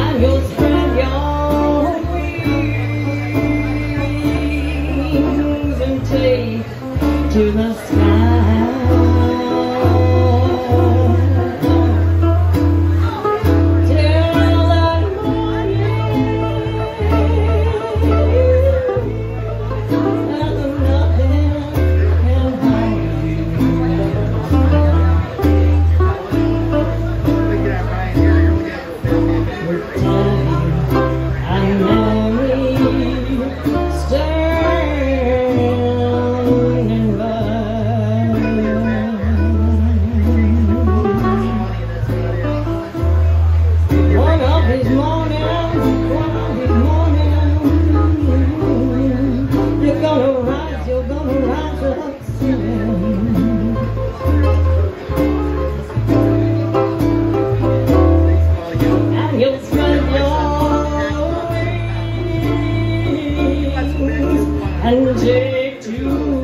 And you'll spread your wings and take to the sky. And take to